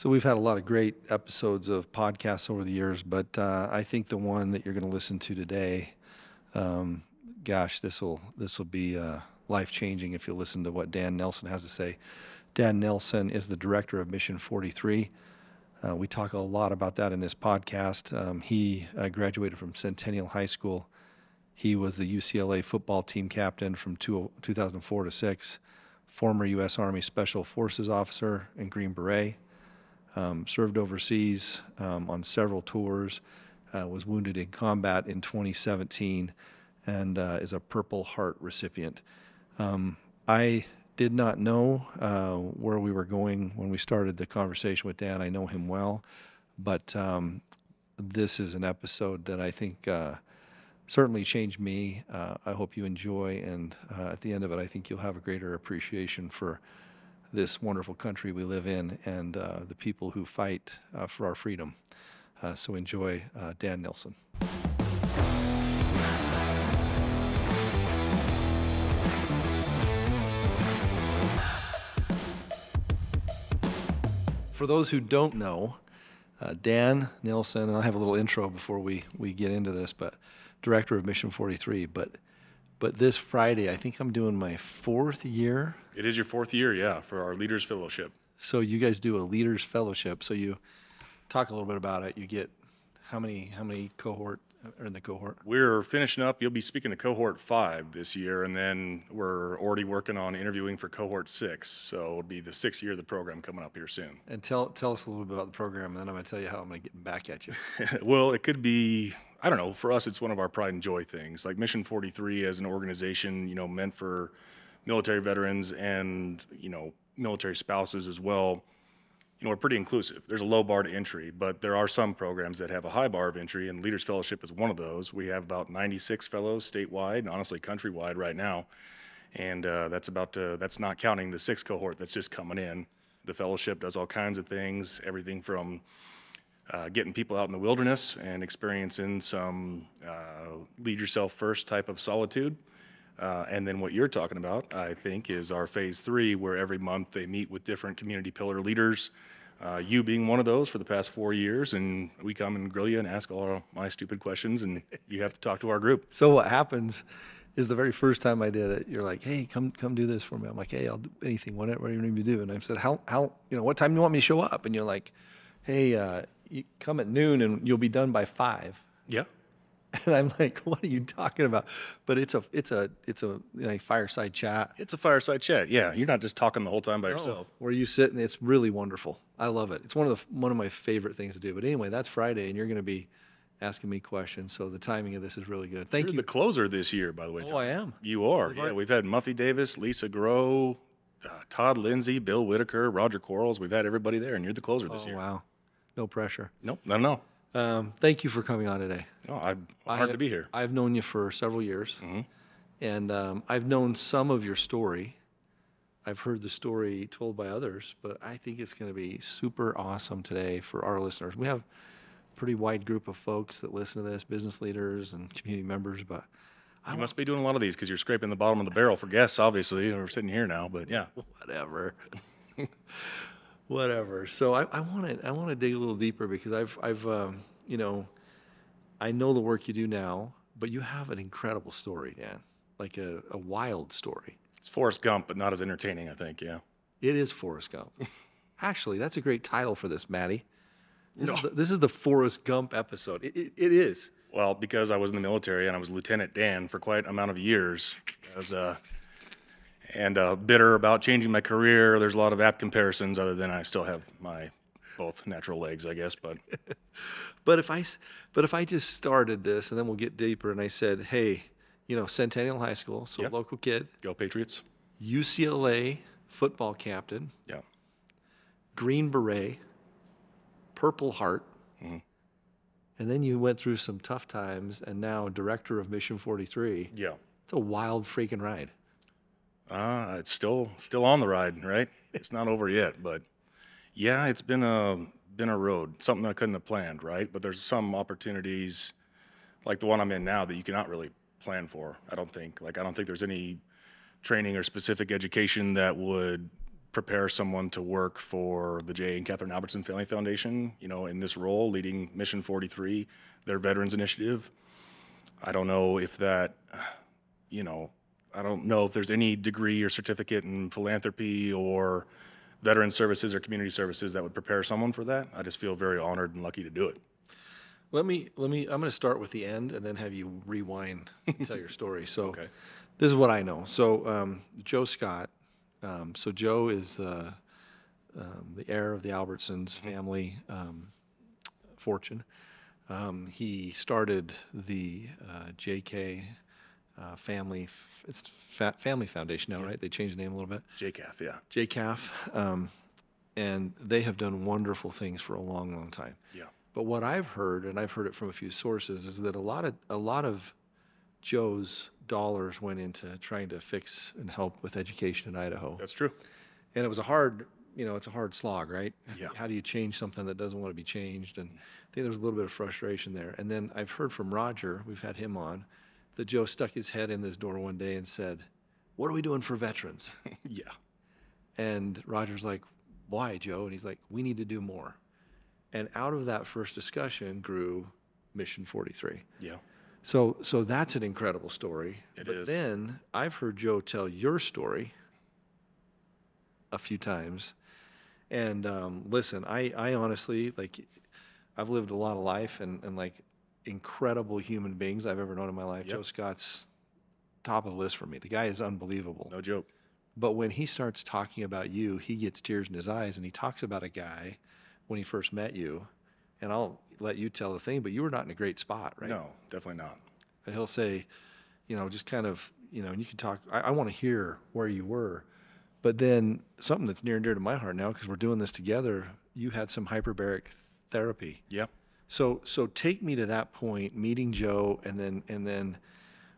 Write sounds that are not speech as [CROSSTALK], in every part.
So we've had a lot of great episodes of podcasts over the years, but uh, I think the one that you're going to listen to today, um, gosh, this will this will be uh, life changing if you listen to what Dan Nelson has to say. Dan Nelson is the director of Mission 43. Uh, we talk a lot about that in this podcast. Um, he uh, graduated from Centennial High School. He was the UCLA football team captain from two, 2004 to 6, former U.S. Army Special Forces officer and Green Beret um, served overseas um, on several tours, uh, was wounded in combat in 2017, and uh, is a Purple Heart recipient. Um, I did not know uh, where we were going when we started the conversation with Dan. I know him well, but um, this is an episode that I think uh, certainly changed me. Uh, I hope you enjoy, and uh, at the end of it, I think you'll have a greater appreciation for this wonderful country we live in and uh, the people who fight uh, for our freedom. Uh, so enjoy uh, Dan Nelson. For those who don't know, uh, Dan Nelson, and I'll have a little intro before we, we get into this, but director of Mission 43. But but this Friday, I think I'm doing my fourth year. It is your fourth year, yeah, for our Leaders Fellowship. So you guys do a Leaders Fellowship. So you talk a little bit about it. You get how many how many cohort are in the cohort? We're finishing up. You'll be speaking to cohort five this year, and then we're already working on interviewing for cohort six. So it'll be the sixth year of the program coming up here soon. And tell tell us a little bit about the program, and then I'm going to tell you how I'm going to get back at you. [LAUGHS] well, it could be I don't know. For us, it's one of our pride and joy things. Like Mission 43 as an organization, you know, meant for military veterans and you know military spouses as well. You know, we're pretty inclusive. There's a low bar to entry, but there are some programs that have a high bar of entry, and Leaders Fellowship is one of those. We have about 96 fellows statewide, and honestly countrywide right now, and uh, that's about to, that's not counting the sixth cohort that's just coming in. The fellowship does all kinds of things, everything from uh, getting people out in the wilderness and experiencing some uh, lead yourself first type of solitude. Uh, and then what you're talking about, I think, is our phase three, where every month they meet with different community pillar leaders. Uh, you being one of those for the past four years, and we come and grill you and ask all my stupid questions, and you have to talk to our group. So what happens is the very first time I did it, you're like, "Hey, come come do this for me." I'm like, "Hey, I'll do anything, whatever you need me to do." And I said, "How how you know what time do you want me to show up?" And you're like, "Hey, uh, you come at noon and you'll be done by five. Yeah. [LAUGHS] And I'm like, what are you talking about? But it's a it's a it's a like fireside chat. It's a fireside chat. Yeah, you're not just talking the whole time by no, yourself. Where you sit and it's really wonderful. I love it. It's one of the one of my favorite things to do. But anyway, that's Friday, and you're going to be asking me questions. So the timing of this is really good. Thank you're you. The closer this year, by the way. Oh, I am. You are. Yeah, we've had Muffy Davis, Lisa Grow, uh, Todd Lindsay, Bill Whitaker, Roger Quarles. We've had everybody there, and you're the closer this oh, year. Wow. No pressure. Nope, no, no. Um, thank you for coming on today. Oh, I'm honored to be here. I've known you for several years, mm-hmm. and um, I've known some of your story. I've heard the story told by others, but I think it's going to be super awesome today for our listeners. We have a pretty wide group of folks that listen to this, business leaders and community members, but I you must be doing a lot of these because you're scraping the bottom of the barrel for guests, obviously. We're sitting here now, but yeah. [LAUGHS] Whatever. [LAUGHS] whatever. So I want to I want to dig a little deeper because I've I've um, you know I know the work you do now, but you have an incredible story, Dan. Like a, a wild story. It's Forrest Gump, but not as entertaining, I think. Yeah. It is Forrest Gump. [LAUGHS] Actually, that's a great title for this, Maddie. This, no. is, the, this is the Forrest Gump episode. It, it, it is. Well, because I was in the military and I was Lieutenant Dan for quite an amount of years, as a and uh, bitter about changing my career. There's a lot of apt comparisons, other than I still have my both natural legs, I guess. But [LAUGHS] but if I but if I just started this and then we'll get deeper, and I said, hey, you know, Centennial High School, so yep. local kid, go Patriots, UCLA football captain, yeah, Green Beret, Purple Heart. Mm-hmm. And then you went through some tough times, and now director of Mission 43. Yeah. It's a wild freaking ride. Uh, it's still still on the ride, right? It's not over yet, but yeah, it's been a been a road, something I couldn't have planned, right? But there's some opportunities like the one I'm in now that you cannot really plan for. I don't think. Like I don't think there's any training or specific education that would prepare someone to work for the J. and Kathryn Albertson Family Foundation, you know, in this role, leading Mission 43, their Veterans Initiative. I don't know if that, you know, I don't know if there's any degree or certificate in philanthropy or veteran services or community services that would prepare someone for that. I just feel very honored and lucky to do it. Let me let me. I'm going to start with the end and then have you rewind, and tell your story. [LAUGHS] So, Okay. this is what I know. So, um, Joe Scott. Um, so Joe is uh, um, the heir of the Albertsons family um, fortune. Um, he started the uh, J.K. Uh, family. It's fa- Family Foundation now, right? They changed the name a little bit. JCAF, yeah. JCAF, um, and they have done wonderful things for a long, long time. Yeah. But what I've heard, and I've heard it from a few sources, is that a lot of a lot of Joe's dollars went into trying to fix and help with education in Idaho, That's true. and it was a hard, you know, it's a hard slog, right? Yeah. How do you change something that doesn't want to be changed? And I think there was a little bit of frustration there. And then I've heard from Roger, we've had him on, that Joe stuck his head in this door one day and said, "What are we doing for veterans?" [LAUGHS] Yeah. And Roger's like, why, Joe? And he's like, we need to do more. And out of that first discussion grew Mission 43. Yeah. So, so that's an incredible story. It but is. then I've heard Joe tell your story a few times. And um, listen, I, I honestly, like, I've lived a lot of life and, and like incredible human beings I've ever known in my life. Yep. Joe Scott's top of the list for me. The guy is unbelievable. No joke. But when he starts talking about you, he gets tears in his eyes and he talks about a guy when he first met you. And I'll let you tell the thing, but you were not in a great spot, right? No, definitely not. And he'll say, you know, just kind of, you know, and you can talk, I, I want to hear where you were. But then something that's near and dear to my heart now, because we're doing this together, you had some hyperbaric therapy. Yeah. So, so take me to that point, meeting Joe, and then, and then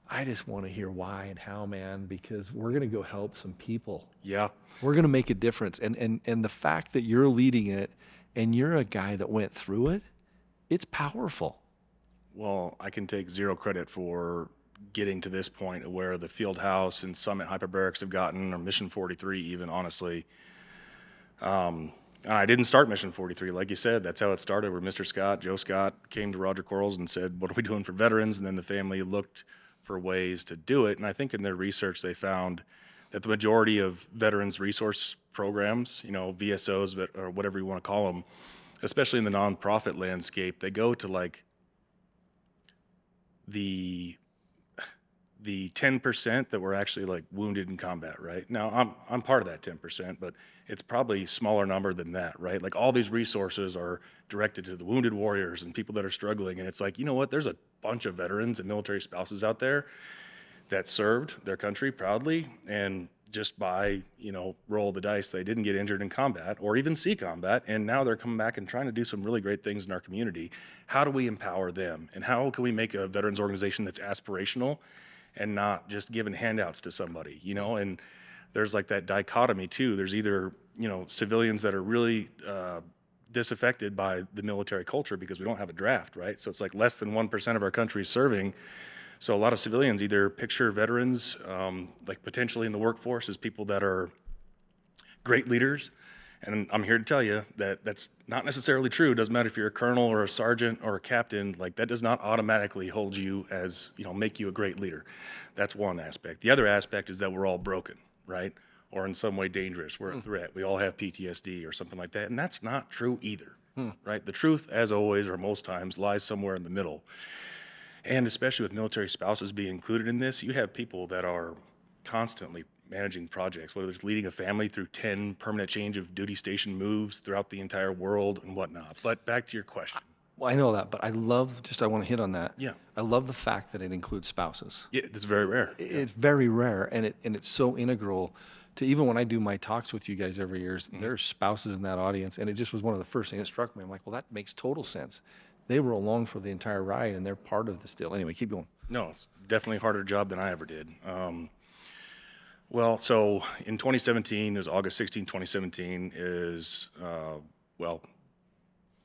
I just want to hear why and how, man, because we're going to go help some people. Yeah. We're going to make a difference. And, and, and the fact that you're leading it and you're a guy that went through it, it's powerful. Well, I can take zero credit for getting to this point where the field house and Summit Hyperbarics have gotten, or Mission 43 even, honestly. Um, I didn't start Mission 43. Like you said, that's how it started, where Mr. Scott, Joe Scott, came to Roger Quarles and said, what are we doing for veterans? And then the family looked for ways to do it. And I think in their research, they found that the majority of veterans resource programs, you know, VSOs, or whatever you want to call them, especially in the nonprofit landscape, they go to like the the 10% that were actually like wounded in combat, right? Now, I'm I'm part of that 10%, but it's probably smaller number than that, right? Like all these resources are directed to the wounded warriors and people that are struggling and it's like, you know what? There's a bunch of veterans and military spouses out there that served their country proudly and just by you know roll the dice they didn't get injured in combat or even see combat and now they're coming back and trying to do some really great things in our community how do we empower them and how can we make a veterans organization that's aspirational and not just giving handouts to somebody you know? And there's like that dichotomy too. There's either you know civilians that are really uh, disaffected by the military culture because we don't have a draft right? So it's like less than 1% of our country is serving. So a lot of civilians either picture veterans, um, like potentially in the workforce, as people that are great leaders. And I'm here to tell you that that's not necessarily true. It doesn't matter if you're a colonel or a sergeant or a captain. Like that does not automatically hold you as you know make you a great leader. That's one aspect. The other aspect is that we're all broken, right? Or in some way dangerous. We're a hmm. threat. We all have PTSD or something like that, and that's not true either, hmm. right? The truth, as always, or most times, lies somewhere in the middle. And especially with military spouses being included in this, you have people that are constantly managing projects, whether it's leading a family through 10 permanent change of duty station moves throughout the entire world and whatnot. But back to your question. Well, I know that, but I love, just I want to hit on that. Yeah. I love the fact that it includes spouses. Yeah, it's very rare. It's very rare, and it and it's so integral to even when I do my talks with you guys every year. There's spouses in that audience, and it just was one of the first things that struck me. I'm like, well, that makes total sense. They were along for the entire ride, and they're part of this deal. Anyway, keep going. No, it's definitely a harder job than I ever did. Um, well, so in 2017, it was August 16, 2017, is, uh, well,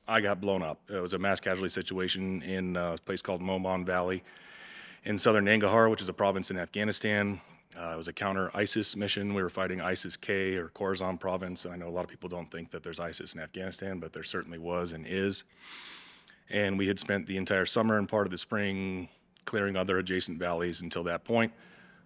I got blown up. It was a mass casualty situation in a place called Momon Valley in southern Nangarhar, which is a province in Afghanistan. Uh, it was a counter ISIS mission. We were fighting ISIS K or Khorasan province. And I know a lot of people don't think that there's ISIS in Afghanistan, but there certainly was and is. And we had spent the entire summer and part of the spring clearing other adjacent valleys until that point.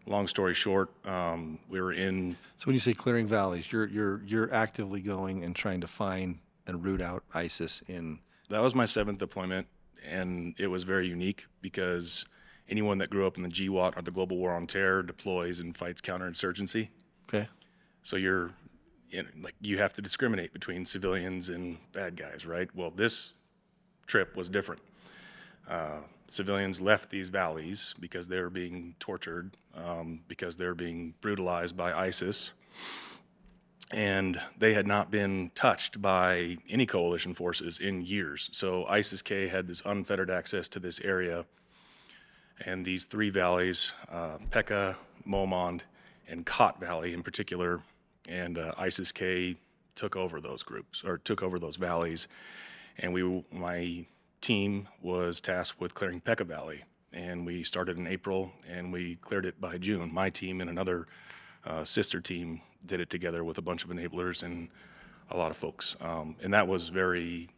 Long story short, um, we were in So when you say clearing valleys, you're you're you're actively going and trying to find and root out ISIS in. that was my seventh deployment, and it was very unique because anyone that grew up in the GWOT or the Global War on Terror deploys and fights counterinsurgency. Okay. So you're you know, like you have to discriminate between civilians and bad guys, right? Well, this trip was different. Uh, civilians left these valleys because they were being tortured, um, because they were being brutalized by ISIS, and they had not been touched by any coalition forces in years. So ISIS-K had this unfettered access to this area, and these three valleys, uh, Pekka, Momond, and Kot Valley in particular, and uh, ISIS-K took over those groups or took over those valleys, and we, my team was tasked with clearing Pekka Valley, and we started in April, and we cleared it by June. My team and another uh, sister team did it together with a bunch of enablers and a lot of folks, um, and that was very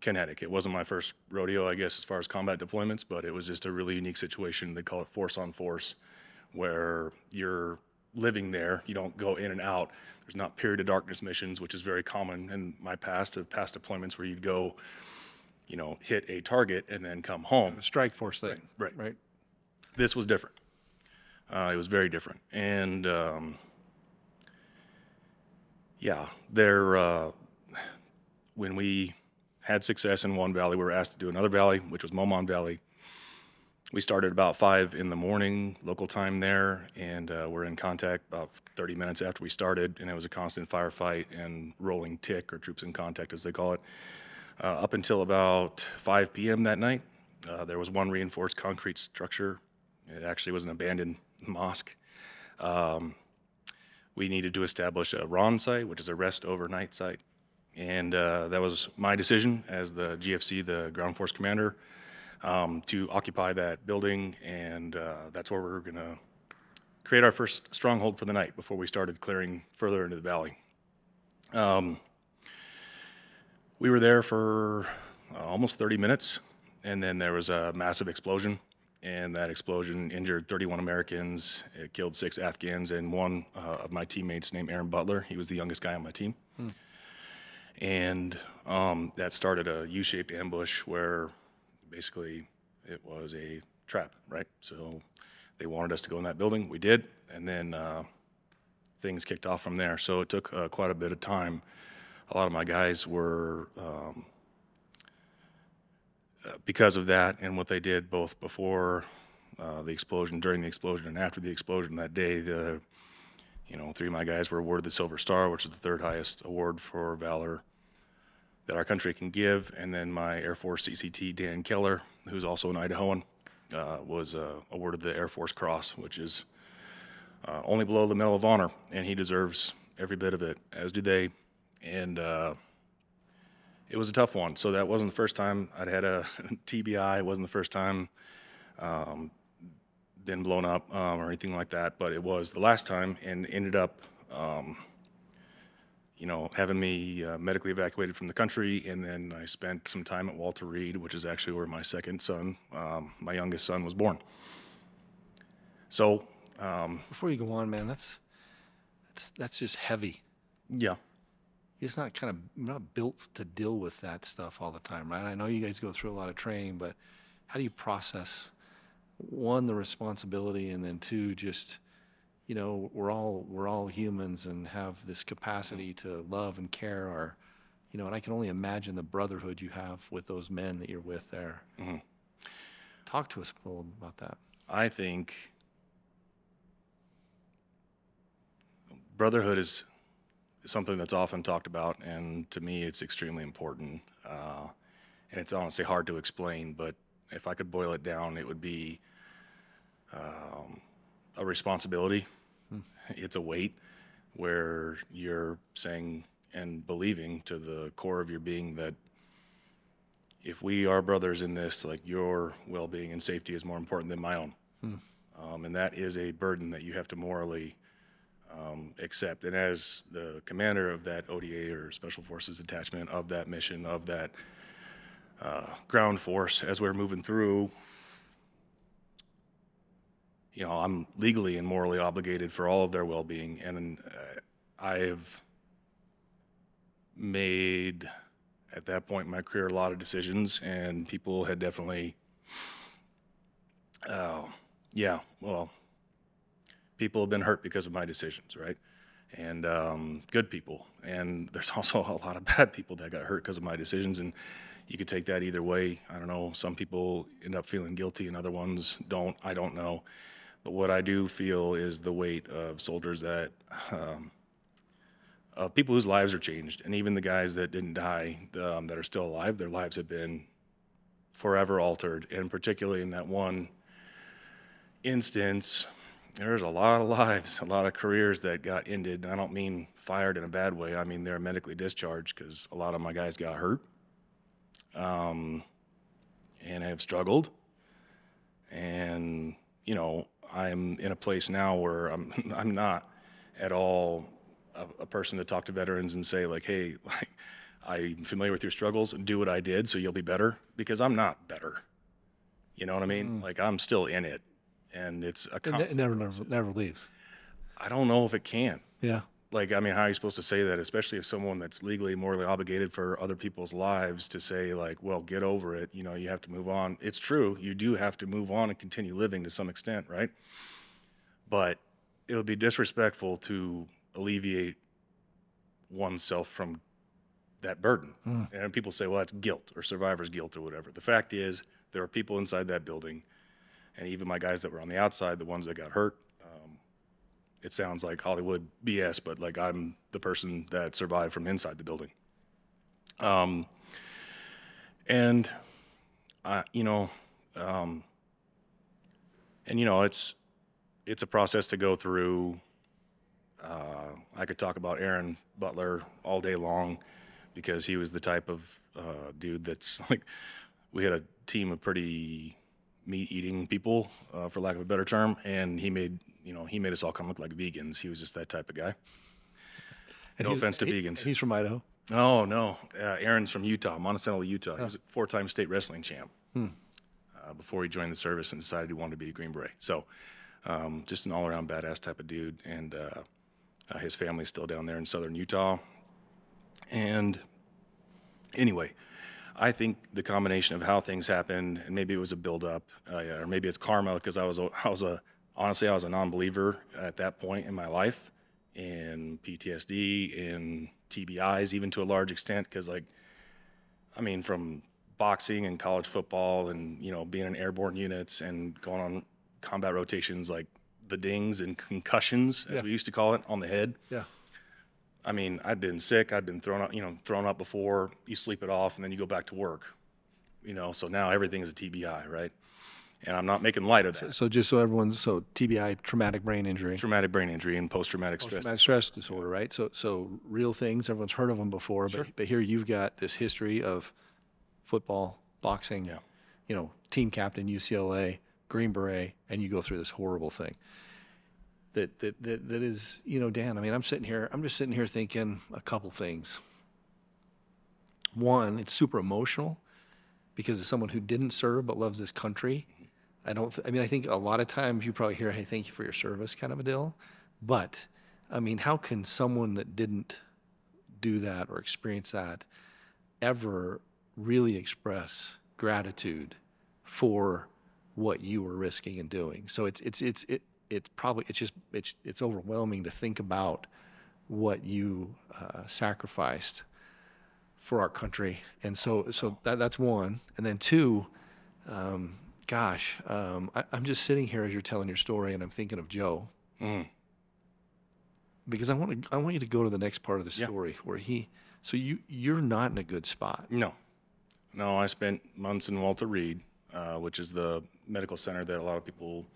kinetic. It wasn't my first rodeo, I guess, as far as combat deployments, but it was just a really unique situation. They call it force on force, where you're living there. You don't go in and out. There's not period of darkness missions, which is very common in my past of past deployments, where you'd go, you know, hit a target and then come home. The strike force thing. right. Right. This was different. Uh, it was very different, and um, yeah, there. Uh, when we had success in one valley, we were asked to do another valley, which was Momon Valley. We started about five in the morning local time there, and uh, we're in contact about 30 minutes after we started, and it was a constant firefight and rolling tick, or troops in contact as they call it, up until about 5 p.m. that night. Uh, there was one reinforced concrete structure. It actually was an abandoned [LAUGHS] mosque. Um, we needed to establish a RON site, which is a rest overnight site. And uh, that was my decision as the GFC, the ground force commander, um, to occupy that building. And uh, that's where we were going to create our first stronghold for the night before we started clearing further into the valley. Um, we were there for uh, almost 30 minutes, and then there was a massive explosion. And that explosion injured 31 Americans. It killed six Afghans and one uh, of my teammates named Aaron Butler. He was the youngest guy on my team. And um, that started a U shaped ambush where basically it was a trap, right? So they wanted us to go in that building. We did. And then uh, things kicked off from there. So it took uh, quite a bit of time. A lot of my guys were, um, uh, because of that and what they did both before uh, the explosion, during the explosion, and after the explosion that day, the you know, three of my guys were awarded the Silver Star, which is the third highest award for valor that our country can give. And then my Air Force CCT, Dan Keller, who's also an Idahoan, uh, was uh, awarded the Air Force Cross, which is uh, only below the Medal of Honor, and he deserves every bit of it, as do they. And uh, it was a tough one. So that wasn't the first time I'd had a [LAUGHS] TBI. It wasn't the first time um, been blown up um, or anything like that, but it was the last time, and ended up, um, you know, having me uh, medically evacuated from the country, and then I spent some time at Walter Reed, which is actually where my second son, um, my youngest son, was born. So, um, Before you go on, man, that's that's that's just heavy. yeah, It's not kind of you're not built to deal with that stuff all the time, right? I know you guys go through a lot of training, but how do you process one the responsibility and then two just you know we're all we're all humans and have this capacity mm-hmm. to love and care our you know and I can only imagine the brotherhood you have with those men that you're with there. Mm-hmm. Talk to us a little about that. I think brotherhood is something that's often talked about, and to me, it's extremely important. Uh, and it's honestly hard to explain, but if I could boil it down, it would be um, a responsibility. It's a weight where you're saying and believing to the core of your being that if we are brothers in this, like your well-being and safety is more important than my own. um, and that is a burden that you have to morally um, accept. And as the commander of that ODA or Special Forces detachment of that mission of that uh, ground force, as we're moving through, you know, I'm legally and morally obligated for all of their well-being, and uh, I've made at that point in my career a lot of decisions, and people had definitely, oh, yeah, well, people have been hurt because of my decisions, right? And um, good people, and [LAUGHS] there's also a lot of bad people that got hurt because of my decisions, and you could take that either way. I don't know. Some people end up feeling guilty, and other ones don't. I don't know. But what I do feel is the weight of soldiers that, um, of people whose lives are changed, and even the guys that didn't die, um, that are still alive, their lives have been forever altered. And particularly in that one instance, there's a lot of lives, a lot of careers that got ended. I don't mean fired in a bad way. I mean they're medically discharged because a lot of my guys got hurt um, and have struggled. And you know, I'm in a place now where I'm [LAUGHS] I'm not at all a, a, person to talk to veterans and say like, hey, [LAUGHS] like I'm familiar with your struggles and do what I did so you'll be better because I'm not better. You know what I mean? Mm. Like I'm still in it, and it's a constant. It never, never, never leaves. I don't know if it can. Yeah like i mean how are you supposed to say that especially if someone that's legally morally obligated for other people's lives to say like well get over it you know you have to move on it's true you do have to move on and continue living to some extent right but it would be disrespectful to alleviate oneself from that burden mm. and people say well that's guilt or survivor's guilt or whatever the fact is there are people inside that building and even my guys that were on the outside the ones that got hurt it sounds like Hollywood BS, but like I'm the person that survived from inside the building. Um, and I, you know, um, and you know, it's it's a process to go through. Uh, I could talk about Aaron Butler all day long because he was the type of uh, dude that's [LAUGHS] like we had a team of pretty meat eating people, uh, for lack of a better term, and he made you know, he made us all come look like vegans. He was just that type of guy. And no offense to he, vegans. He's from Idaho. Oh no, uh, Aaron's from Utah, Monticello, Utah. He was a four-time state wrestling champ hmm. uh, before he joined the service and decided he wanted to be a Green Beret. So, um, just an all-around badass type of dude. And uh, uh his family's still down there in southern Utah. And anyway, I think the combination of how things happened, and maybe it was a build-up, uh, or maybe it's karma because I was a, I was a honestly, I was a non-believer at that point in my life in PTSD, in TBIs, even to a large extent, because like, I mean, from boxing and college football and you know being in airborne units and going on combat rotations like the dings and concussions as yeah. we used to call it on the head yeah i mean i'd been sick i'd been thrown up you know thrown up before you sleep it off and then you go back to work you know so now everything is a tbi right and I'm not making light of that. So, just so everyone's so TBI, traumatic brain injury, traumatic brain injury, and post-traumatic stress. Post-traumatic stress disorder, right? So so real things. Everyone's heard of them before, sure. but but here you've got this history of football, boxing, yeah. you know, team captain UCLA, Green Beret, and you go through this horrible thing. That, that, that, that is, you know, Dan, I mean, I'm sitting here, I'm just sitting here thinking a couple things. One, it's super emotional because as someone who didn't serve but loves this country, I don't. Th- I mean, I think a lot of times you probably hear, "Hey, thank you for your service," kind of a deal. But I mean, how can someone that didn't do that or experience that ever really express gratitude for what you were risking and doing? So it's it's it's it it's probably it's just it's it's overwhelming to think about what you uh, sacrificed for our country, and so so that that's one, and then two. Um, gosh, um, I, am just sitting here as you're telling your story, and I'm thinking of Joe. Mm. Because I want to, I want you to go to the next part of the story yeah. where he. So you, you're not in a good spot. No, no. I spent months in Walter Reed, uh, which is the medical center that a lot of people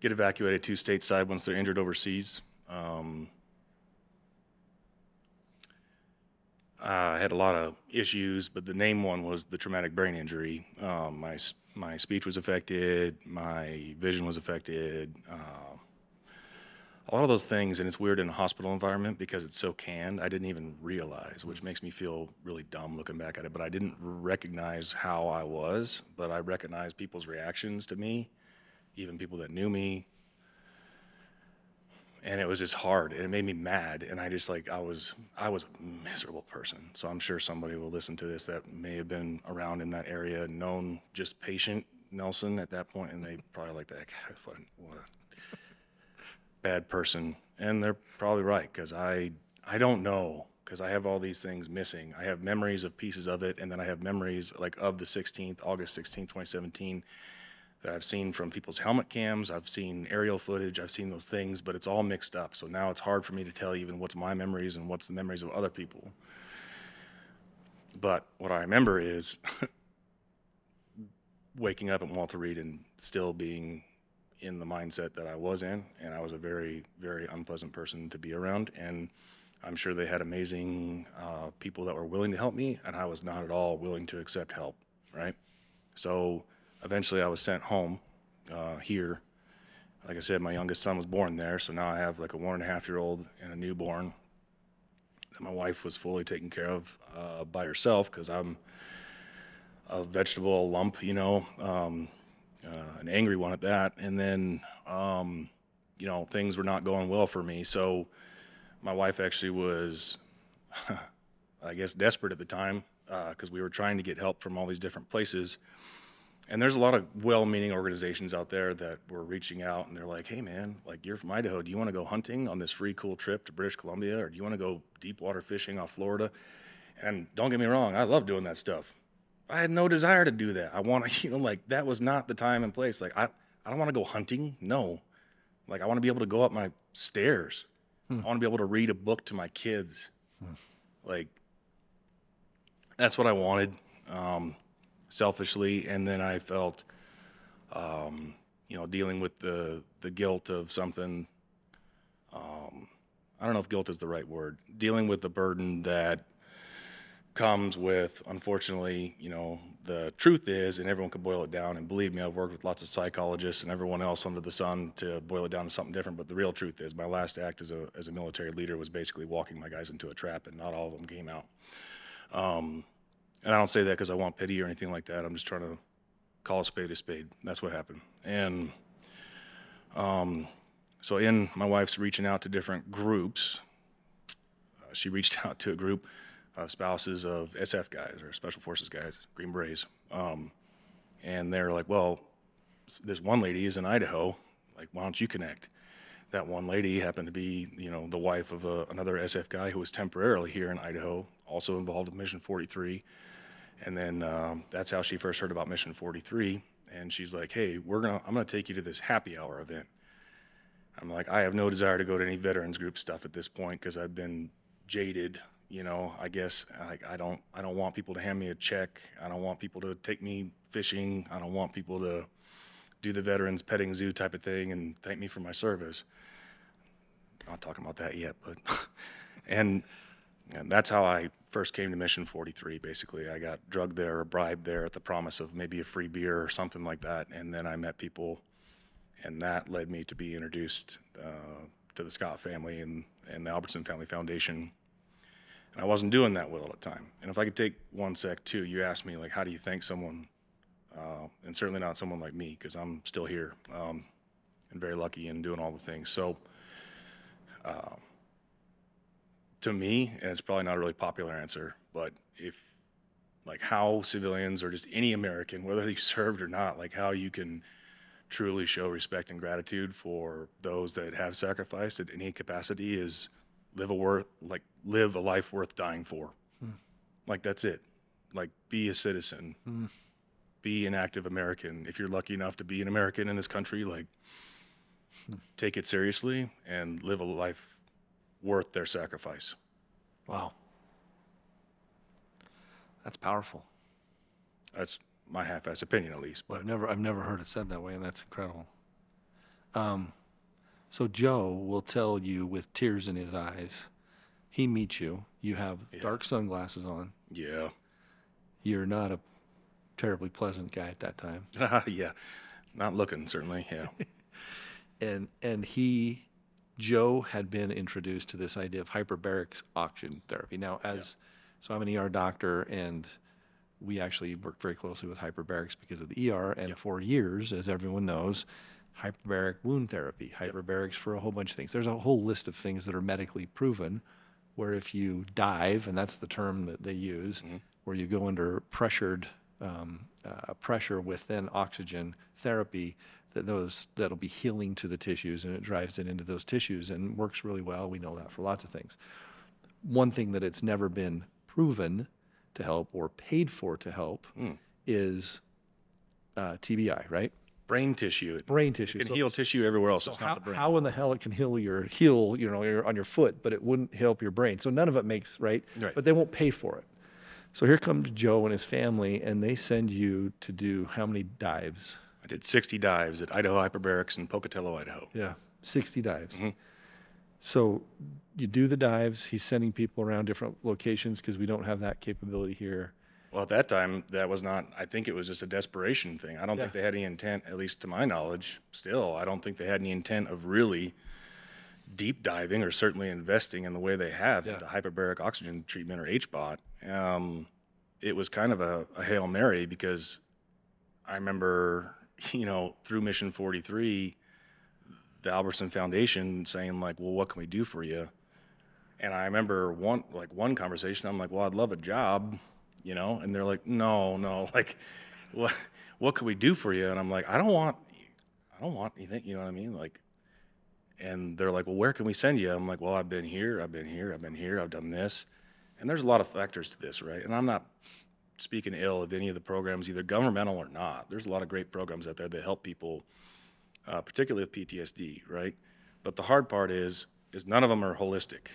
get evacuated to stateside once they're injured overseas. Um, I had a lot of issues, but the main one was the traumatic brain injury. Um, my my speech was affected, my vision was affected, uh, a lot of those things. And it's weird in a hospital environment because it's so canned. I didn't even realize, which makes me feel really dumb looking back at it. But I didn't recognize how I was, but I recognized people's reactions to me, even people that knew me, and it was just hard and it made me mad and i just like i was i was a miserable person. So i'm sure somebody will listen to this that may have been around in that area known just patient nelson at that point and they probably like that "God, what, a bad person. And they're probably right because i i don't know because i have all these things missing. I have memories of pieces of it and then i have memories like of the 16th august 16th 2017 that I've seen from people's helmet cams. I've seen aerial footage. I've seen those things, but it's all mixed up. So now it's hard for me to tell even what's my memories and what's the memories of other people. But what I remember is [LAUGHS] waking up at Walter Reed and still being in the mindset that I was in, and I was a very, very unpleasant person to be around. And I'm sure they had amazing uh, people that were willing to help me, and I was not at all willing to accept help. Right. So eventually I was sent home uh, here. Like I said, my youngest son was born there, so now I have like a one and a half year old and a newborn that my wife was fully taken care of uh, by herself because I'm a vegetable lump, you know, um, uh, an angry one at that. And then, um, you know, things were not going well for me. So my wife actually was, [LAUGHS] I guess, desperate at the time because we were trying to get help from all these different places and there's a lot of well-meaning organizations out there that were reaching out and they're like hey man like you're from idaho. Do you want to go hunting on this free cool trip to british columbia or do you want to go deep water fishing off florida? And don't get me wrong i love doing that stuff. I had no desire to do that. I want to [LAUGHS] you know like that was not the time and place. Like i, I don't want to go hunting no. Like i want to be able to go up my stairs. I want to be able to read a book to my kids. Like that's what i wanted. Um, selfishly, and then I felt, um, you know, dealing with the the guilt of something. Um, I don't know if guilt is the right word. Dealing with the burden that comes with, unfortunately, you know, the truth is, and everyone can boil it down. And believe me, I've worked with lots of psychologists and everyone else under the sun to boil it down to something different. But the real truth is, my last act as a as a military leader was basically walking my guys into a trap, and not all of them came out. Um, and I don't say that because I want pity or anything like that. I'm just trying to call a spade a spade. That's what happened. And um, so, in my wife's reaching out to different groups, uh, she reached [LAUGHS] out to a group of spouses of SF guys or Special Forces guys, Green Berets. Um, and they're like, well, this one lady is in Idaho. Like, why don't you connect? That one lady happened to be, you know, the wife of a, another SF guy who was temporarily here in Idaho, also involved in Mission 43. And then um, that's how she first heard about Mission 43. And she's like, "Hey, we're gonna, I'm gonna take you to this happy hour event." I'm like, I have no desire to go to any veterans group stuff at this point because I've been jaded. You know, I guess like I don't, I don't want people to hand me a check. I don't want people to take me fishing. I don't want people to do the veterans petting zoo type of thing and thank me for my service. Not talking about that yet, but [LAUGHS] and and that's how I first came to Mission 43. Basically, I got drugged there or bribed there at the promise of maybe a free beer or something like that, and then I met people, and that led me to be introduced uh, to the Scott family and and the Albertson Family Foundation. And I wasn't doing that well at the time. And if I could take one sec too, you asked me like, how do you thank someone, uh, and certainly not someone like me because I'm still here um, and very lucky and doing all the things. So to me, and it's probably not a really popular answer, but if like how civilians or just any American, whether you [LAUGHS] served or not, like how you can truly show respect and gratitude for those that have sacrificed at any capacity is live a worth like live a life worth dying for. Hmm. Like that's it. Like be a citizen. Hmm. Be an active American. If you're lucky enough to be an American in this country, like hmm. take it seriously and live a life worth their sacrifice. Wow. That's powerful. That's my half-assed opinion, at least. Well, I've never I've never heard it said that way, and that's incredible. Um, so Joe will tell you with tears in his eyes he meets you. You have dark sunglasses on. Yeah. You're not a terribly pleasant guy at that time. [LAUGHS] yeah. Not looking, certainly. Yeah. [LAUGHS] and and he Joe had been introduced to this idea of hyperbaric oxygen therapy. Now, as so, I'm an ER doctor, and we actually work very closely with hyperbarics because of the ER. And for years, as everyone knows, hyperbaric wound therapy, hyperbarics for a whole bunch of things. There's a whole list of things that are medically proven, where if you dive, and that's the term that they use, where you go under pressured um, uh, pressure within oxygen therapy, that those that'll be healing to the tissues, and it drives it into those tissues and works really well. We know that for lots of things. One thing that it's never been proven to help or paid for to help is uh, TBI, right? Brain tissue. Brain tissue. can So- heal tissue everywhere else. it's how, not the brain. how in the hell it can heal your heal, you know, your, on your foot, but it wouldn't help your brain. So none of it makes right. Right. But they won't pay for it. So here comes Joe and his family, and they send you to do how many dives? Did 60 dives at Idaho Hyperbarics in Pocatello, Idaho. Yeah, sixty dives. Mm-hmm. So you do the dives. He's sending people around different locations because we don't have that capability here. Well, at that time, that was not, I think it was just a desperation thing. I don't think they had any intent, at least to my knowledge, still, I don't think they had any intent of really deep diving or certainly investing in the way they have Yeah. into hyperbaric oxygen treatment or HBOT. Um, it was kind of a, a Hail Mary because I remember, you know, through Mission 43, the Albertson Foundation saying, like, well, what can we do for you? And I remember one like one conversation. I'm like, "Well, I'd love a job," you know. And they're like, "No, no, [LAUGHS] like, what what could we do for you?" And I'm like, "I don't want, I don't want anything." You know what I mean? Like, and they're like, "Well, where can we send you?" I'm like, "Well, I've been here, I've been here, I've been here, I've done this." And there's a lot of factors to this, right? And I'm not speaking ill of any of the programs, either governmental or not. There's a lot of great programs out there that help people, uh, particularly with PTSD, right? But the hard part is, is none of them are holistic.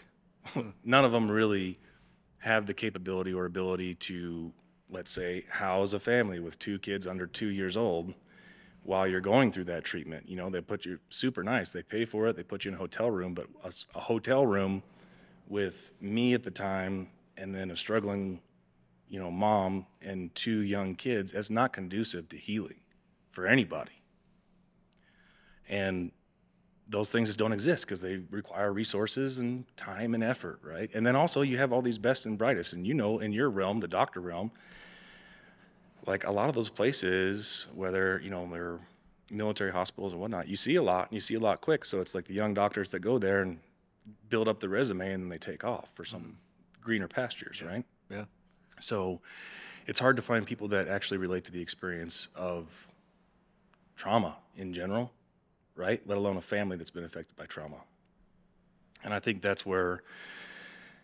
[LAUGHS] none of them really have the capability or ability to, let's say, house a family with two kids under two years old while you're going through that treatment. You know, they put you super nice. They pay for it. They put you in a hotel room, but a hotel room with me at the time and then a struggling, you know, mom and two young kids that's not conducive to healing for anybody. And those things just don't exist because they require resources and time and effort, right? And then also you have all these best and brightest, and you know, in your realm, the doctor realm, like a lot of those places, whether you know they're military hospitals and whatnot, you see a lot, and you see a lot quick. So it's like the young doctors that go there and build up the resume, and then they take off for some mm-hmm. greener pastures, right? So it's hard to find people that actually relate to the experience of trauma in general, right? Let alone a family that's been affected by trauma. And I think that's where,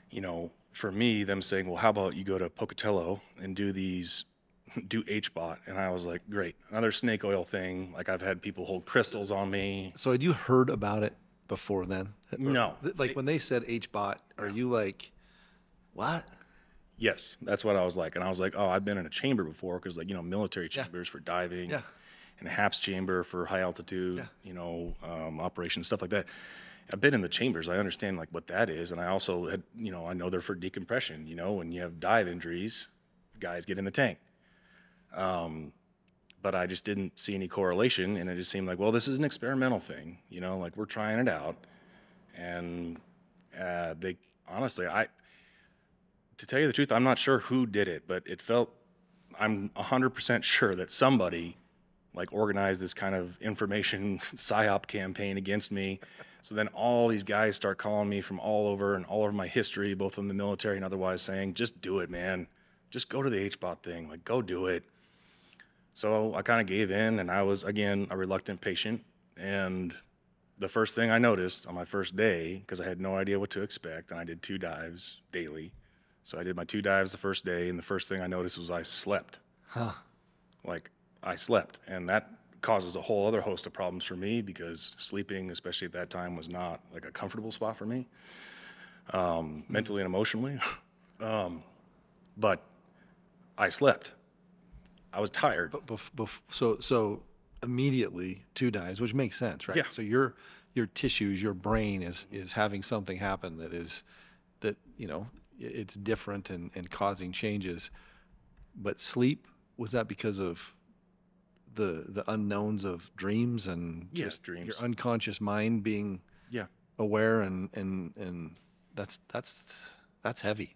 you know, for me, them saying, well, how about you go to Pocatello and do these, [LAUGHS] do HBOT? And I was like, great, another snake oil thing. Like I've had people hold crystals on me. So had you heard about it before then? Or- No. Like when they said HBOT, are you like, what? Yes, that's what I was like. And I was like, oh, I've been in a chamber before because, like, you know, military chambers for diving. Yeah. And a HAPS chamber for high altitude, Yeah. you know, um, operations, stuff like that. I've been in the chambers. I understand, like, what that is. And I also had, you know, I know they're for decompression, you know, when you have dive injuries, guys get in the tank. Um, but I just didn't see any correlation. And it just seemed like, well, this is an experimental thing, you know, like, we're trying it out. And uh, they, honestly, I, to tell you the truth, I'm not sure who did it, but it felt I'm 100% sure that somebody like organized this kind of information [LAUGHS] psyop campaign against me. So then all these guys start calling me from all over and all over my history, both in the military and otherwise, saying, "Just do it, man. Just go to the HBOT thing. Like, go do it." So I kind of gave in, and I was again a reluctant patient. And the first thing I noticed on my first day, because I had no idea what to expect, and I did two dives daily. So I did my two dives the first day, and the first thing I noticed was I slept. Huh. Like I slept, and that causes a whole other host of problems for me because sleeping, especially at that time, was not like a comfortable spot for me, um, mentally and emotionally. [LAUGHS] um, but I slept. I was tired. But so so immediately two dives, which makes sense, right? Yeah. So your your tissues, your brain is is having something happen that is that you know it's different and, and causing changes. But sleep was that because of the the unknowns of dreams and Yes, just dreams. your unconscious mind being Yeah. aware and and and that's that's that's heavy.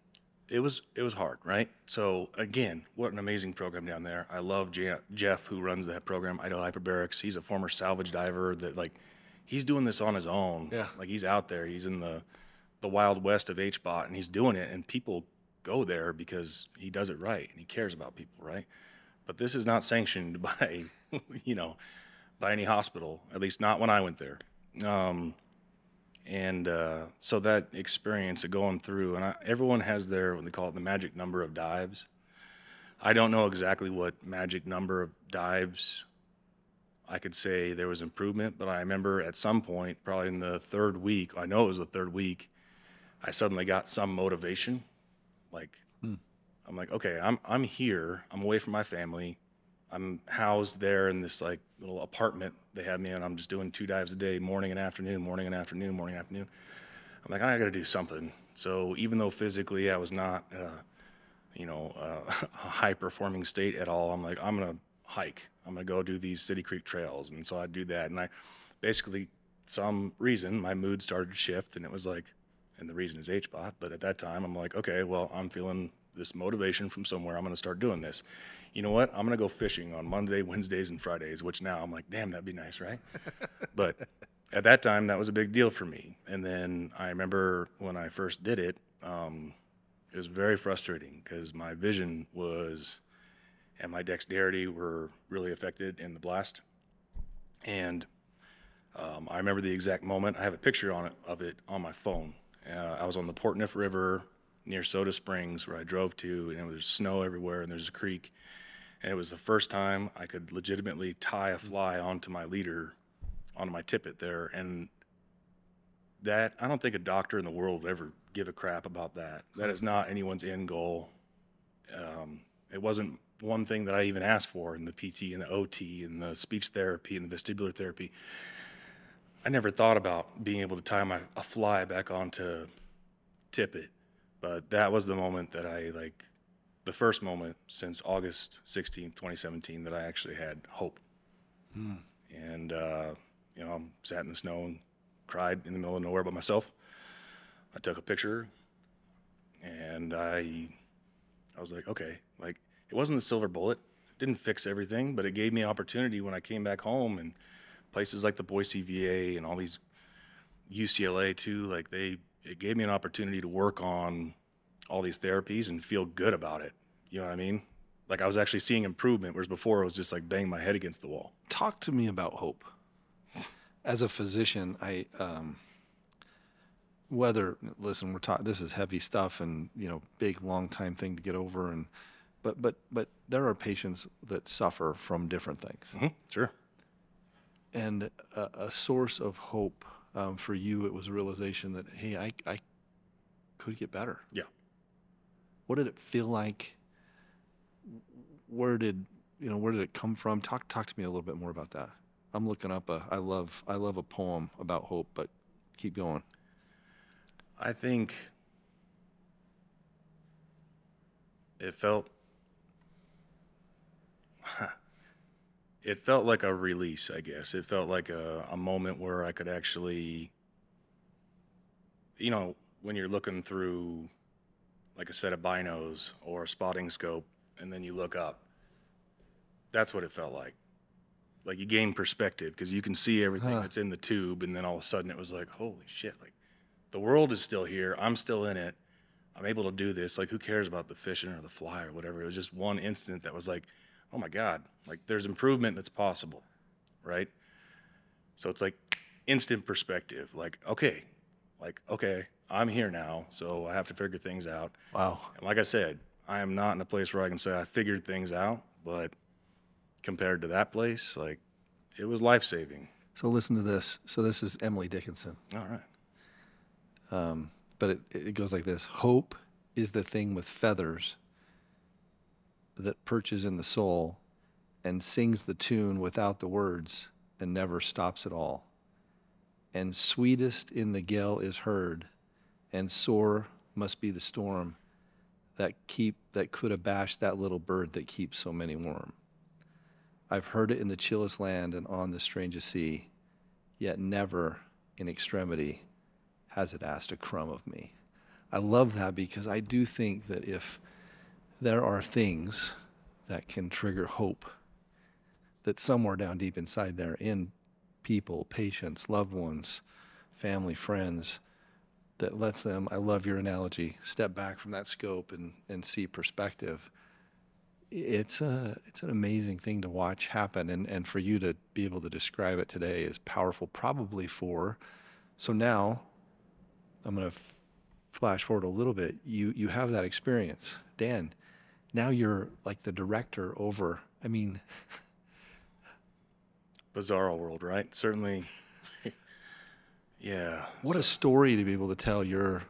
it was it was hard, right? So again, what an amazing program down there. I love Je- Jeff who runs that program, Idaho Hyperbarics. He's a former salvage diver that like he's doing this on his own. Yeah. Like he's out there. He's in the the wild west of HBOT and he's doing it and people go there because he does it right and he cares about people, right? But this is not sanctioned [LAUGHS] by you know by any hospital, at least not when I went there. Um, and uh, so that experience of going through, and I, everyone has their what they call it the magic number of dives. I don't know exactly what magic number of dives. I could say there was improvement, but I remember at some point, probably in the third week, I know it was the third week, I suddenly got some motivation. Like, I'm like, okay, I'm I'm here. I'm away from my family. I'm housed there in this like little apartment they have me in. I'm just doing two dives a day, morning and afternoon, morning and afternoon, morning and afternoon. I'm like, I got to do something. So even though physically I was not, uh, you know, uh, [LAUGHS] a high performing state at all, I'm like, I'm gonna hike. I'm gonna go do these City Creek trails, and so I do that. And I basically, some reason, my mood started to shift, and it was like, and the reason is HBOT. But at that time, I'm like, okay, well, I'm feeling this motivation from somewhere. I'm gonna start doing this. You know what? I'm gonna go fishing on Monday, Wednesdays, and Fridays. Which now I'm like, damn, that'd be nice, right? [LAUGHS] but at that time, that was a big deal for me. And then I remember when I first did it, um, it was very frustrating because my vision was and my dexterity were really affected in the blast. And um, I remember the exact moment. I have a picture on it of it on my phone. Uh, I was on the Portneuf River near Soda Springs where I drove to, and it was snow everywhere, and there's a creek. And it was the first time I could legitimately tie a fly onto my leader, onto my tippet there. And that, I don't think a doctor in the world would ever give a crap about that. That is not anyone's end goal. Um, it wasn't one thing that I even asked for in the PT and the OT and the speech therapy and the vestibular therapy. I never thought about being able to tie my a fly back onto tippet, but that was the moment that I like the first moment since August 16th, 2017 that I actually had hope. And uh, you know, I sat in the snow and cried in the middle of nowhere by myself. I took a picture and I I was like, okay, like it wasn't the silver bullet. It didn't fix everything, but it gave me opportunity when I came back home and places like the Boise VA and all these UCLA too, like they it gave me an opportunity to work on all these therapies and feel good about it. You know what I mean? Like I was actually seeing improvement, whereas before it was just like bang my head against the wall. Talk to me about hope. As a physician, I um, whether listen, we're talking. This is heavy stuff, and you know, big long time thing to get over, and but but but there are patients that suffer from different things, hmm Sure. And a, a source of hope um, for you, it was a realization that hey, I I could get better. Yeah. What did it feel like? Where did you know? Where did it come from? Talk talk to me a little bit more about that. I'm looking up a. I love I love a poem about hope, but keep going. I think it felt [LAUGHS] it felt like a release, I guess. It felt like a, a moment where I could actually you know, when you're looking through like a set of binos or a spotting scope and then you look up. That's what it felt like. Like you gain perspective because you can see everything Huh. that's in the tube and then all of a sudden it was like, holy shit, like the world is still here. I'm still in it. I'm able to do this. Like, who cares about the fishing or the fly or whatever? It was just one instant that was like, oh my God, like there's improvement that's possible, right? So it's like instant perspective. Like, okay, like, okay, I'm here now. So I have to figure things out. Wow. And like I said, I am not in a place where I can say I figured things out, but compared to that place, like, it was life saving. So listen to this. So this is Emily Dickinson. All right. Um, but it, it goes like this Hope is the thing with feathers that perches in the soul and sings the tune without the words and never stops at all. And sweetest in the gale is heard, and sore must be the storm that keep that could abash that little bird that keeps so many warm. I've heard it in the chillest land and on the strangest sea, yet never in extremity has it asked a crumb of me. I love that because I do think that if there are things that can trigger hope, that somewhere down deep inside there, in people, patients, loved ones, family, friends, that lets them, I love your analogy, step back from that scope and, and see perspective. It's a it's an amazing thing to watch happen and, and for you to be able to describe it today is powerful probably for so now I'm gonna flash forward a little bit, you you have that experience. Dan, now you're like the director over I mean [LAUGHS] bizarre world, right? Certainly. [LAUGHS] yeah. What a story to be able to tell your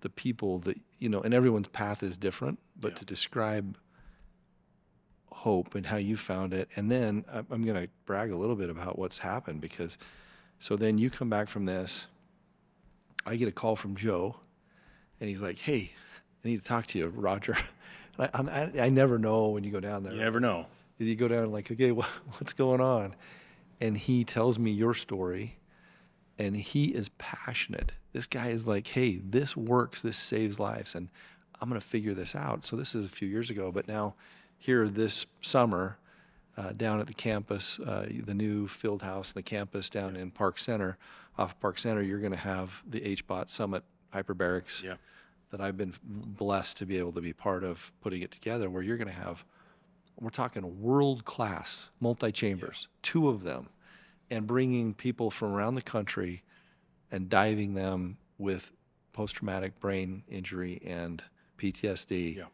the people that you know, and everyone's path is different, but Yeah. to describe hope and how you found it, and then I'm going to brag a little bit about what's happened because, so then you come back from this. I get a call from Joe, and he's like, "Hey, I need to talk to you, Roger." [LAUGHS] I, I, I never know when you go down there. You never know. you go down and like, okay, what, [LAUGHS] what's going on? And he tells me your story, and he is passionate. This guy is like, hey, this works, this saves lives, and I'm going to figure this out. So this is a few years ago, but now here this summer, uh, down at the campus, uh, the new field house, the campus down in Park Center, off Park Center, you're going to have the HBOT Summit Hyperbarics Yeah. That I've been blessed to be able to be part of putting it together, where you're going to have we're talking world class multi chambers, two of them, and bringing people from around the country and diving them with post traumatic brain injury and PTSD Yeah.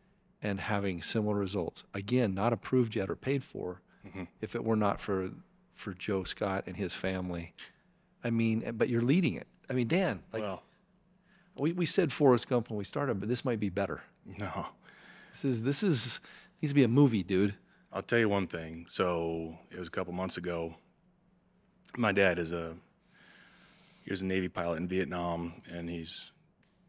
and having similar results. Again, not approved yet or paid for. Mhm. If it were not for for Joe Scott and his family, I mean, but you're leading it. I mean, Dan, like well, we, we said Forrest Gump when we started, but this might be better. no. This is this is needs to be a movie, dude. I'll tell you one thing. So it was a couple months ago. My dad is a he was a Navy pilot in Vietnam, and he's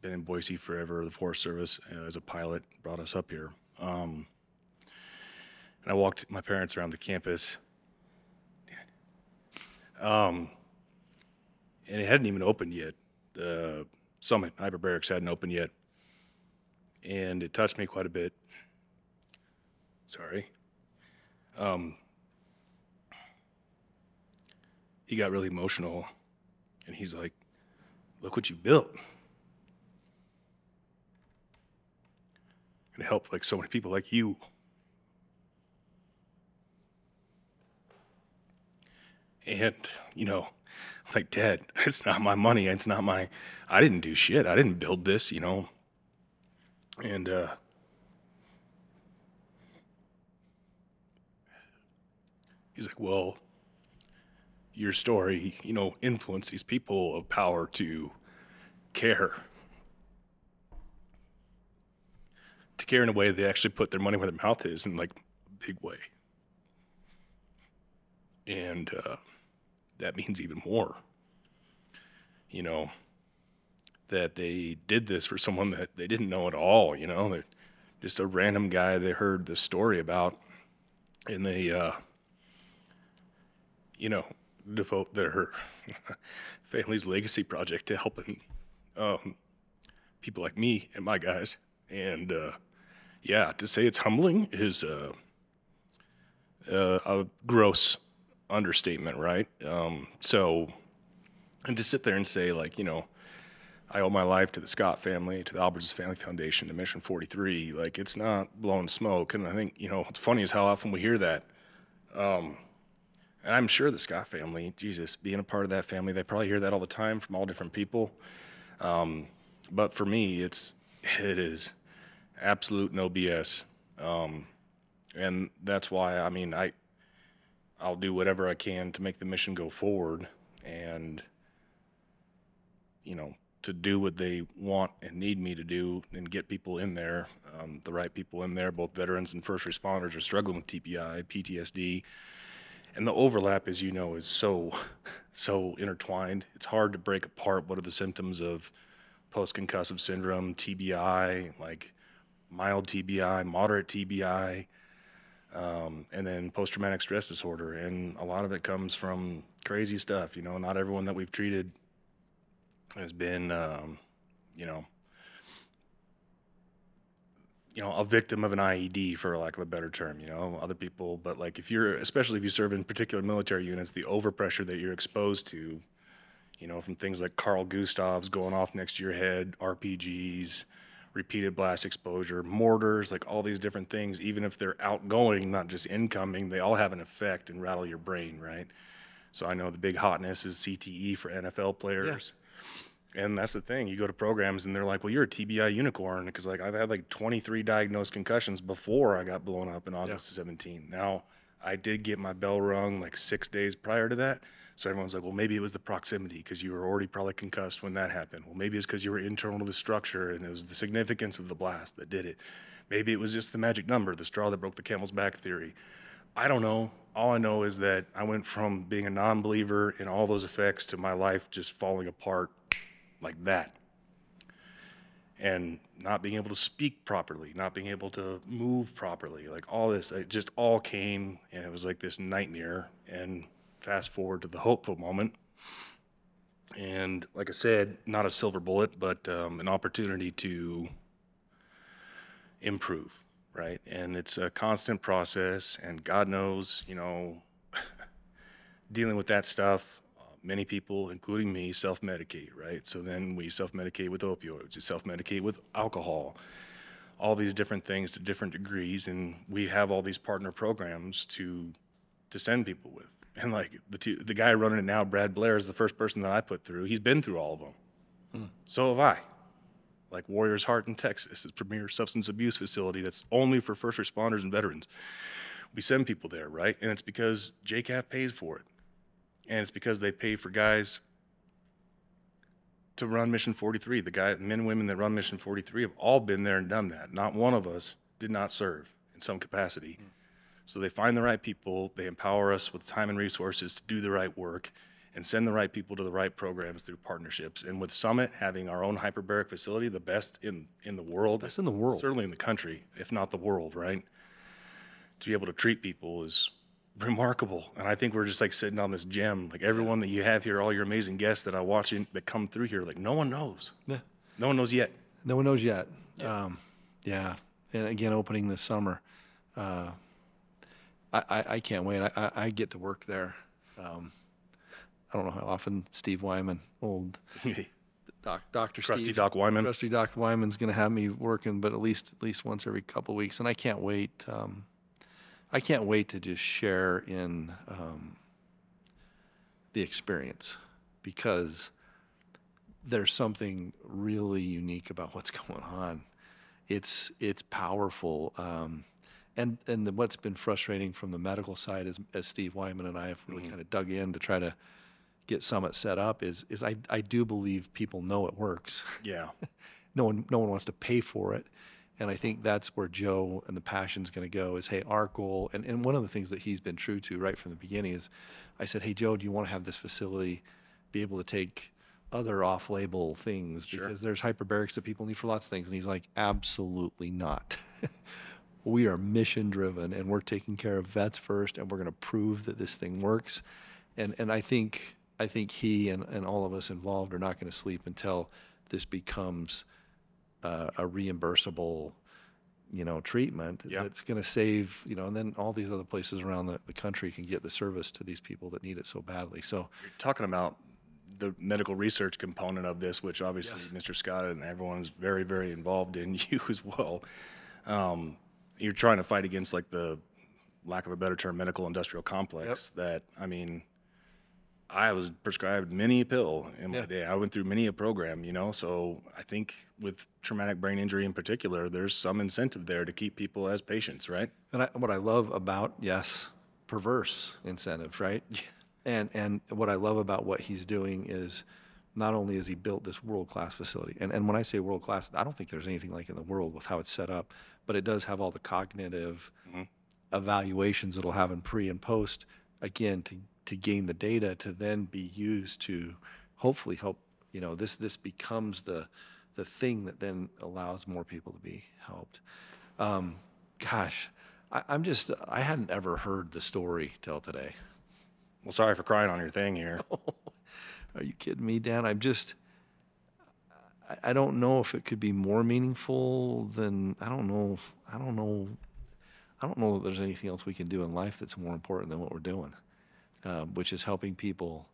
been in Boise forever. The Forest Service uh, as a pilot brought us up here. Um, and I walked my parents around the campus. Um, and it hadn't even opened yet. The summit hyperbarics hadn't opened yet, and it touched me quite a bit. Sorry. Um, he got really emotional and he's like, Look what you built. And help like so many people like you. And, you know, like, Dad, [LAUGHS] it's not my money. It's not my, I didn't do shit. I didn't build this, you know. And, uh, He's like, well, your story, you know, influenced these people of power to care. To care in a way they actually put their money where their mouth is in like a big way. And uh, that means even more. You know, that they did this for someone that they didn't know at all, you know, They're just a random guy they heard the story about and they uh you know, devote their [LAUGHS] family's legacy project to helping um, people like me and my guys. And uh, yeah, to say it's humbling is uh, uh, a gross understatement, right? Um, so, and to sit there and say, like, you know, I owe my life to the Scott family, to the Alberts Family Foundation, to Mission 43. Like, it's not blowing smoke. And I think, you know, what's funny is how often we hear that. Um, and I'm sure the Scott family, Jesus, being a part of that family, they probably hear that all the time from all different people. Um, but for me, it's it is absolute no BS, um, and that's why I mean I I'll do whatever I can to make the mission go forward, and you know to do what they want and need me to do and get people in there, um, the right people in there. Both veterans and first responders are struggling with TBI, PTSD and the overlap as you know is so so intertwined it's hard to break apart what are the symptoms of post concussive syndrome, TBI, like mild TBI, moderate TBI, um, and then post traumatic stress disorder. And a lot of it comes from crazy stuff. You know, not everyone that we've treated has been, um, you know, you know, a victim of an IED, for lack of a better term. You know, other people, but like if you're, especially if you serve in particular military units, the overpressure that you're exposed to, you know, from things like Carl Gustav's going off next to your head, RPGs, repeated blast exposure, mortars, like all these different things, even if they're outgoing, not just incoming, they all have an effect and rattle your brain, right? So I know the big hotness is CTE for NFL players. And that's the thing. You go to programs and they're like, "Well, you're a TBI unicorn," because like I've had like 23 diagnosed concussions before I got blown up in August of 17. Now I did get my bell rung like six days prior to that. So everyone's like, "Well, maybe it was the proximity because you were already probably concussed when that happened. Well, maybe it's because you were internal to the structure and it was the significance of the blast that did it. Maybe it was just the magic number, the straw that broke the camel's back theory. I don't know. All I know is that I went from being a non-believer in all those effects to my life just falling apart like that. And not being able to speak properly, not being able to move properly, like all this, it just all came and it was like this nightmare. And fast forward to the hopeful moment. And like I said, not a silver bullet, but um, an opportunity to improve, right? And it's a constant process, and God knows, you know, [LAUGHS] dealing with that stuff, uh, many people, including me, self medicate, right? So then we self medicate with opioids, we self medicate with alcohol, all these different things to different degrees. And we have all these partner programs to, to send people with. And like the, two, the guy running it now, Brad Blair, is the first person that I put through. He's been through all of them. Hmm. So have I. Like Warriors Heart in Texas, it's premier substance abuse facility that's only for first responders and veterans. We send people there, right? And it's because JCAF pays for it. And it's because they pay for guys to run Mission 43. The guy, men and women that run Mission 43 have all been there and done that. Not one of us did not serve in some capacity. Hmm. So they find the right people, they empower us with time and resources to do the right work and send the right people to the right programs through partnerships. And with Summit having our own hyperbaric facility, the best in, in the world, Best in the world. certainly in the country, if not the world, right? To be able to treat people is remarkable. And I think we're just like sitting on this gem. Like everyone that you have here, all your amazing guests that I watch in, that come through here, like no one knows. Yeah. No one knows yet. No one knows yet. Yeah. Um, yeah. And again, opening this summer. Uh, I, I, I can't wait. I, I, I get to work there. Um, I don't know how often Steve Wyman, old [LAUGHS] doc, Doctor Crusty Steve, Doc Wyman. Trusty Doc Wyman's going to have me working, but at least at least once every couple of weeks, and I can't wait. Um, I can't wait to just share in um, the experience because there's something really unique about what's [LAUGHS] going on. It's it's powerful, um, and and the, what's been frustrating from the medical side, is, as Steve Wyman and I have really mm-hmm. kind of dug in to try to get Summit set up, is is I I do believe people know it works. Yeah. [LAUGHS] no one no one wants to pay for it. And i think that's where joe and the passion's going to go is hey our goal and, and one of the things that he's been true to right from the beginning is i said hey joe do you want to have this facility be able to take other off-label things? Sure. because there's hyperbarics that people need for lots of things. And he's like absolutely not [LAUGHS] we are mission driven and we're taking care of vets first and we're going to prove that this thing works and and i think i think he and, and all of us involved are not going to sleep until this becomes uh, a reimbursable you know treatment Yeah. that's going to save you know and then all these other places around the, the country can get the service to these people that need it so badly so You're talking about the medical research component of this, which obviously Mr. Scott and everyone's very, very involved in, [LAUGHS] you as well. Um, you're trying to fight against like the lack of a better term, medical industrial complex that, I mean, I was prescribed many a pill in my Yeah. day. I went through many a program, you know. So I think with traumatic brain injury in particular, there's some incentive there to keep people as patients, right? And I, what I love about yes, perverse incentives, right? And and what I love about what he's doing is not only has he built this world class facility, and, and when I say world class, I don't think there's anything like in the world with how it's set up, but it does have all the cognitive evaluations it'll have in pre and post, again, to to gain the data to then be used to hopefully help, you know, this this becomes the the thing that then allows more people to be helped. Um, gosh, I, I'm just I hadn't ever heard the story till today. Well, sorry for crying on your thing here. [LAUGHS] Are you kidding me, Dan? I'm just I, don't know if it could be more meaningful than I don't know I don't know I don't know that there's anything else we can do in life that's more important than what we're doing, uh, which is helping people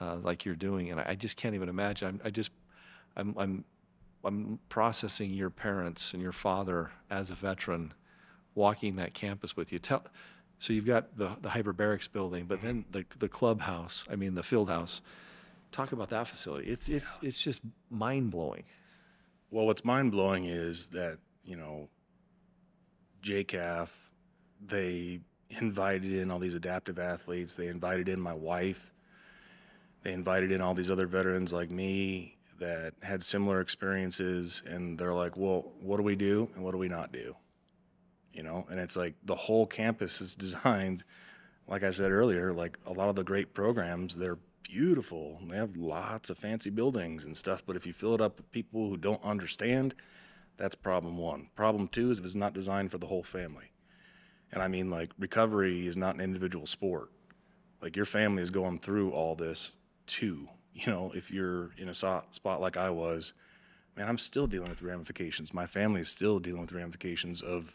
uh, like you're doing. And I, I just can't even imagine. I'm, I just I'm I'm I'm processing your parents and your father as a veteran walking that campus with you. Tell, so you've got the, the hyperbarics building, but then the, the clubhouse, I mean, the field house. Talk about that facility. It's, it's, it's just mind blowing. Well, what's mind blowing is that, you know, JCAF, they invited in all these adaptive athletes. They invited in my wife. They invited in all these other veterans like me that had similar experiences. And they're like, well, what do we do and what do we not do? You know, and it's like the whole campus is [LAUGHS] designed, like I said earlier, like a lot of the great programs, they're beautiful. They have lots of fancy buildings and stuff. But if you fill it up with people who don't understand, that's problem one. Problem two is if it's not designed for the whole family. And I mean, like, recovery is not an individual sport. Like, your family is going through all this too. [LAUGHS] You know, if you're in a spot like I was, man, I'm still dealing with the ramifications. My family is still dealing with ramifications of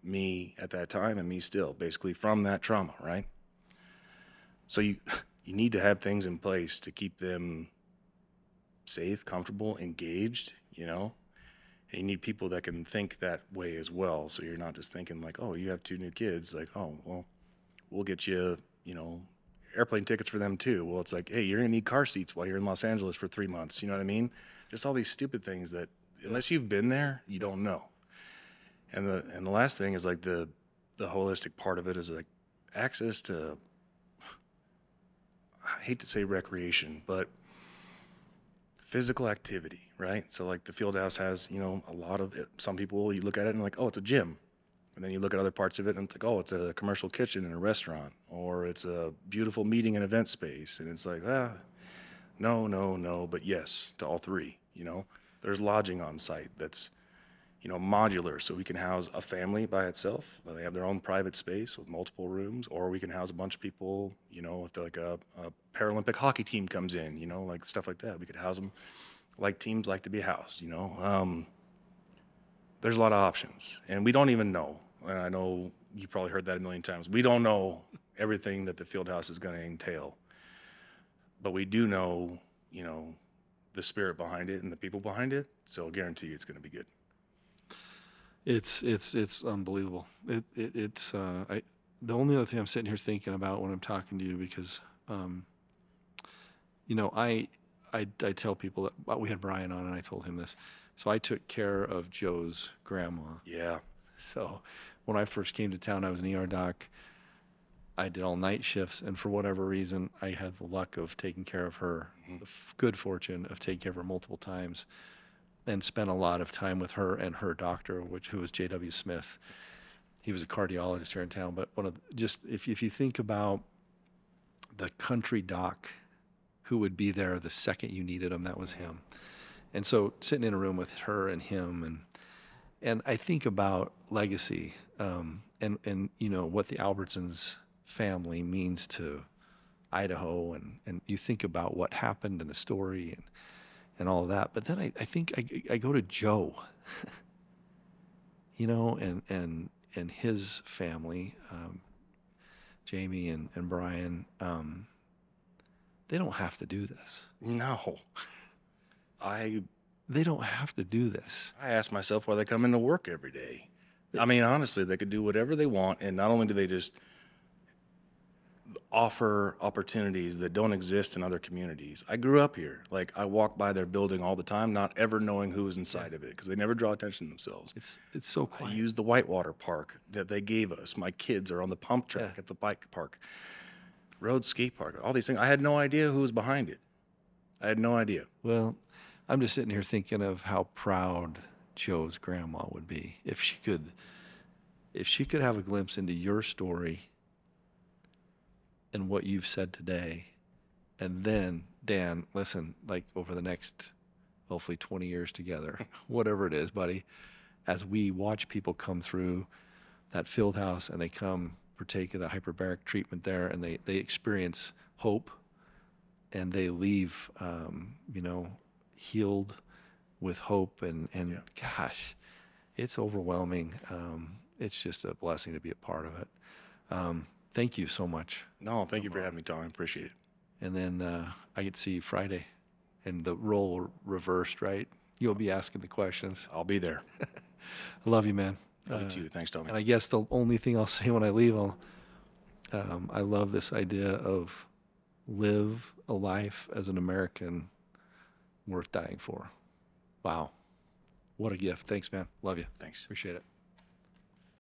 me at that time and me still, basically from that trauma, right? So you [LAUGHS] you need to have things in place to keep them safe, comfortable, engaged, you know? And you need people that can think that way as well. So you're not just thinking like, oh, you have two new kids, like, oh, well, we'll get you, you know, airplane tickets for them too. Well, it's like, hey, you're gonna need car seats while you're in Los Angeles for three months. You know what I mean? Just all these stupid things that unless you've been there, you don't know. And the and the last thing is like the the holistic part of it is like access to I hate to say recreation, but physical activity, right? So like the field house has, you know, a lot of it. Some people you look at it and like, oh, it's a gym. And then you look at other parts of it and it's like, oh, it's a commercial kitchen and a restaurant, or it's a beautiful meeting and event space. And it's like, ah, no, no, no, but yes to all three. You know, there's lodging on site that's, you know, modular, so we can house a family by itself. They have their own private space with multiple rooms, or we can house a bunch of people. You know, if like a, a Paralympic hockey team comes in, you know, like stuff like that, we could house them like teams like to be housed. You know, um, there's a lot of options, and we don't even know. And I know you probably heard that a million times. We don't know everything that the field house is going to entail, but we do know, you know, the spirit behind it and the people behind it. So I guarantee you, it's going to be good. It's it's it's unbelievable. It, it it's uh, I the only other thing I'm sitting here thinking about when I'm talking to you because, um, you know, I, I I tell people that we had Brian on and I told him this, so I took care of Joe's grandma. Yeah. So when I first came to town, I was an ER doc. I did all night shifts, and for whatever reason, I had the luck of taking care of her, the f- good fortune of taking care of her multiple times and spent a lot of time with her and her doctor, which who was J.W. Smith. He was a cardiologist here in town, but one of the- just if if you think about the country doc who would be there the second you needed him, that was him. And so sitting in a room with her and him and and I think about legacy um, and and you know what the Albertsons family means to Idaho and and you think about what happened in the story and and all of that. But then I, I think I, I go to Joe, [LAUGHS] you know, and, and, and his family, um, Jamie and, and Brian, um, they don't have to do this. No. [LAUGHS] I They don't have to do this. I ask myself why they come into work every day. I mean, honestly, they could do whatever they want, and not only do they just offer opportunities that don't exist in other communities. I grew up here. Like I walk by their building all the time, not ever knowing who was inside of it because they never draw attention to themselves. It's, it's so quiet. I use the whitewater park that they gave us. My kids are on the pump track Yeah. at the bike park, road skate park, all these things. I had no idea who was behind it. I had no idea. Well, I'm just sitting here thinking of how proud Joe's grandma would be if she could if she could have a glimpse into your story and what you've said today. And then, Dan, listen, like over the next hopefully 20 years together, [LAUGHS] whatever it is, buddy, as we watch people come through that field house and they come partake of the hyperbaric treatment there and they, they experience hope and they leave, um, you know, healed with hope and, and gosh, it's overwhelming. Um, it's just a blessing to be a part of it. Um, thank you so much. No, thank you for having me, Tom. I appreciate it. And then uh, I get to see you Friday, and the role reversed, right? You'll be asking the questions. I'll be there. [LAUGHS] I love you, man. Love you Uh, too. Thanks, Tommy. And I guess the only thing I'll [LAUGHS] say when I leave, I'll, um, I love this idea of live a life as an American worth dying for. Wow. What a gift. Thanks, man. Love you. Thanks. Appreciate it.